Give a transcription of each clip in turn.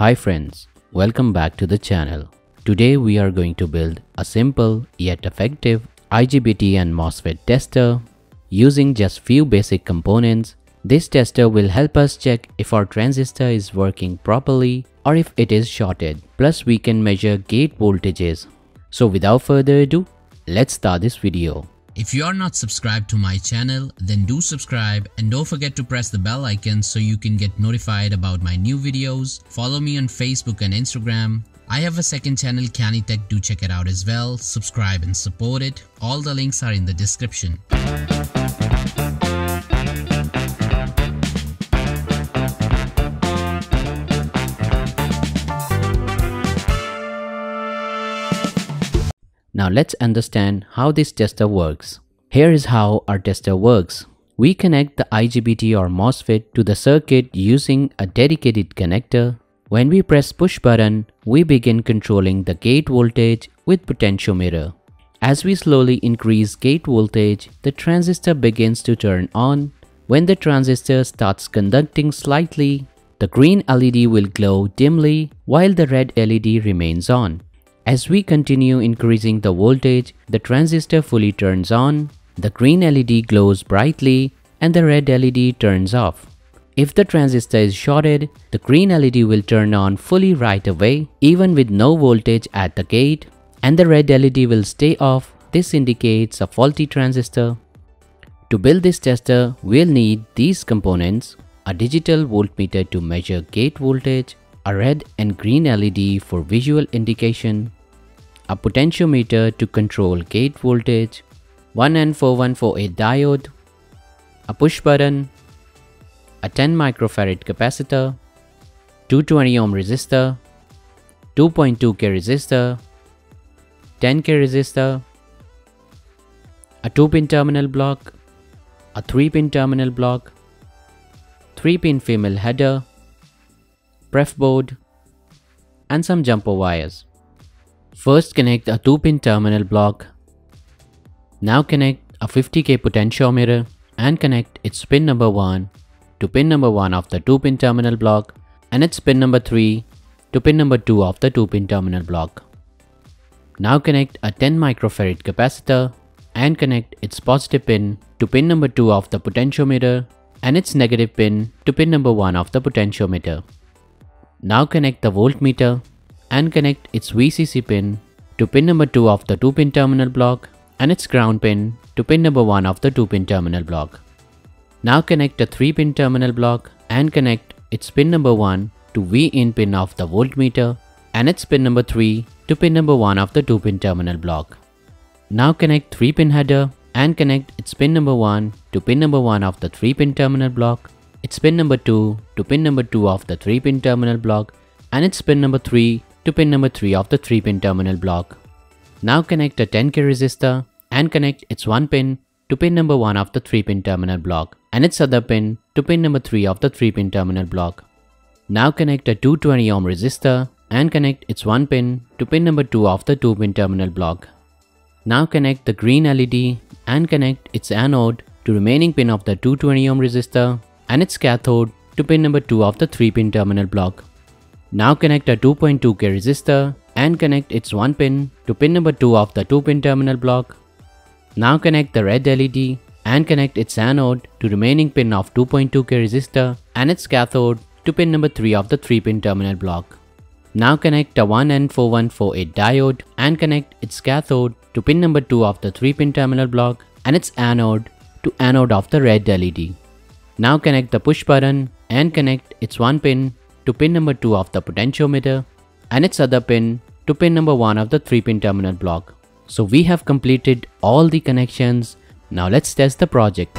Hi friends, welcome back to the channel. Today we are going to build a simple yet effective IGBT and MOSFET tester using just few basic components. This tester will help us check if our transistor is working properly or if it is shorted. Plus we can measure gate voltages. So without further ado, let's start this video. If you are not subscribed to my channel, then do subscribe and don't forget to press the bell icon so you can get notified about my new videos. Follow me on Facebook and Instagram. I have a second channel Canitech, do check it out as well. Subscribe and support it. All the links are in the description. Now let's understand how this tester works. Here is how our tester works. We connect the IGBT or MOSFET to the circuit using a dedicated connector. When we press push button, we begin controlling the gate voltage with potentiometer. As we slowly increase gate voltage, the transistor begins to turn on. When the transistor starts conducting slightly, the green LED will glow dimly while the red LED remains on. As we continue increasing the voltage, the transistor fully turns on, the green LED glows brightly and the red LED turns off. If the transistor is shorted, the green LED will turn on fully right away even with no voltage at the gate and the red LED will stay off. This indicates a faulty transistor. To build this tester, we'll need these components, a digital voltmeter to measure gate voltage, a red and green LED for visual indication, a potentiometer to control gate voltage, one N4148 diode, a push button, a 10 microfarad capacitor, 220 ohm resistor, 2.2k resistor, 10k resistor, a 2 pin terminal block, a 3 pin terminal block, 3 pin female header, perf board, and some jumper wires. First connect a 2 pin terminal block. Now connect a 50k potentiometer and connect its pin number 1 to pin number 1 of the 2 pin terminal block and its pin number 3 to pin number 2 of the 2 pin terminal block. Now connect a 10 microfarad capacitor and connect its positive pin to pin number 2 of the potentiometer and its negative pin to pin number 1 of the potentiometer. Now connect the voltmeter and connect its VCC pin to pin number 2 of the 2 pin terminal block and its ground pin to pin number 1 of the 2 pin terminal block. Now connect a 3 pin terminal block and connect its pin number 1 to V in pin of the voltmeter and its pin number 3 to pin number 1 of the 2 pin terminal block. Now connect 3 pin header and connect its pin number 1 to pin number 1 of the 3 pin terminal block, its pin number 2 to pin number 2 of the 3 pin terminal block and its pin number 3 to pin number 3 of the 3 pin terminal block. Now connect a 10k resistor and connect its 1 pin to pin number 1 of the 3 pin terminal block and its other pin to pin number 3 of the 3 pin terminal block. Now connect a 220 ohm resistor and connect its 1 pin to pin number 2 of the 2 pin terminal block. Now connect the green LED and connect its anode to remaining pin of the 220 ohm resistor and its cathode to pin number 2 of the 3 pin terminal block. Now connect a 2.2k resistor and connect its 1 pin to pin number 2 of the 2 pin terminal block. Now connect the red LED and connect its anode to remaining pin of 2.2k resistor and its cathode to pin number 3 of the 3 pin terminal block. Now connect a 1N4148 diode and connect its cathode to pin number 2 of the 3 pin terminal block and its anode to anode of the red LED. Now connect the push button and connect its 1 pin to pin number 2 of the potentiometer and its other pin to pin number 1 of the 3 pin terminal block. So we have completed all the connections. Now let's test the project.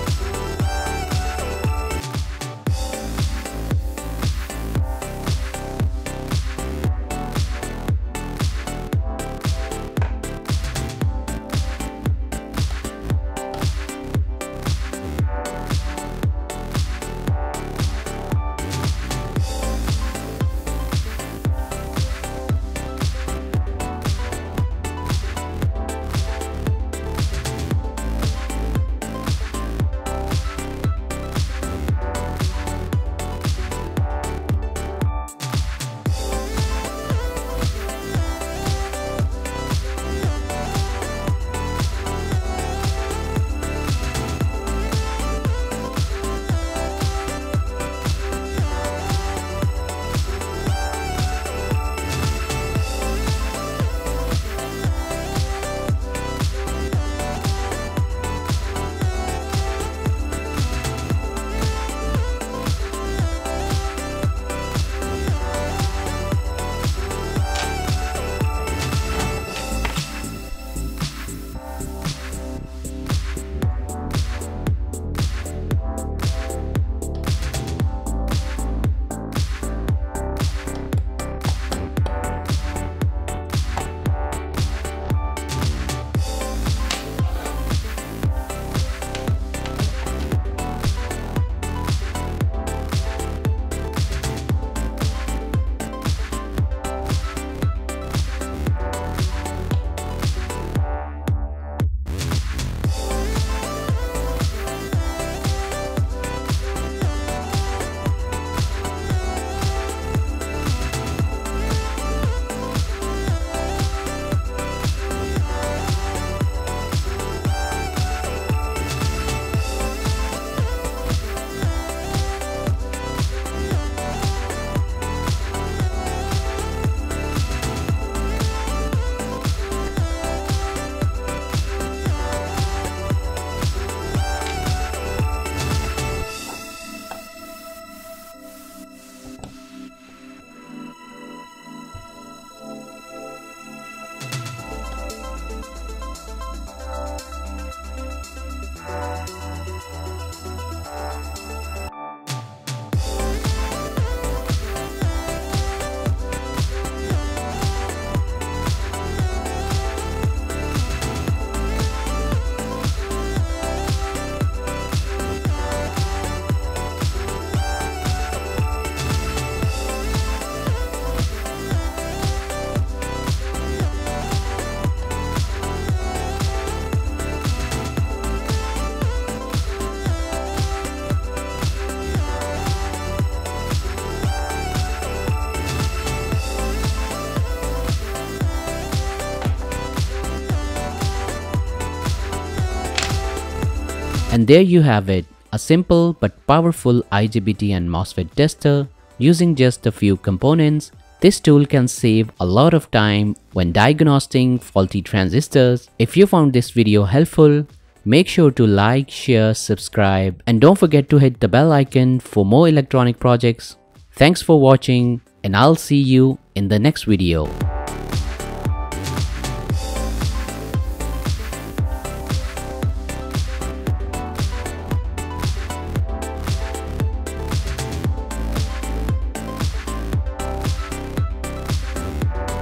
And there you have it, a simple but powerful IGBT and MOSFET tester using just a few components. This tool can save a lot of time when diagnosing faulty transistors. If you found this video helpful, make sure to like, share, subscribe and don't forget to hit the bell icon for more electronic projects. Thanks for watching and I'll see you in the next video.